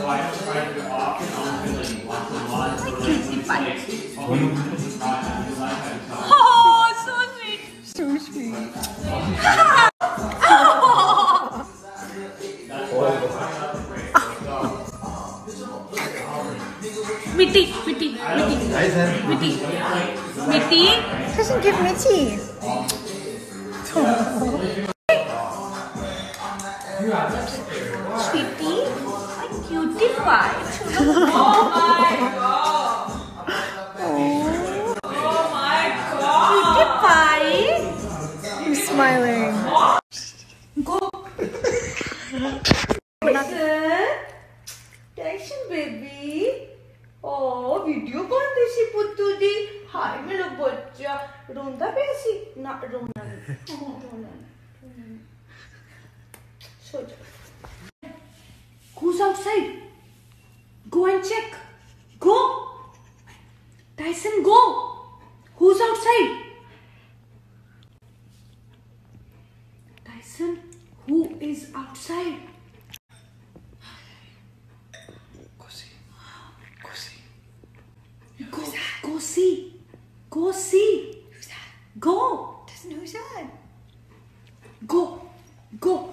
So I have tried to walk and I was like walk a lot. So like, it's like, oh, you can just try it. Because I had to. Oh, so sweet. So sweet. Mitty, Mitty, Mitty, Mitty, Mitty. Doesn't give Mitty. Sweetie, my cutie pie. oh my god. Oh my god. Cutie pie. He's smiling. Go. Tyson. Tyson baby. Oh, video कौन देसी पुत्तू दी हाय मेरा बच्चा रोंदा पिया सी ना रोना नहीं रोना नहीं Who's outside? Go and check. Go. Tyson, go. Who's outside? Tyson, who is outside? Go, see. go see. Go see. Who's that? Go. Doesn't know who's that. Go. Go.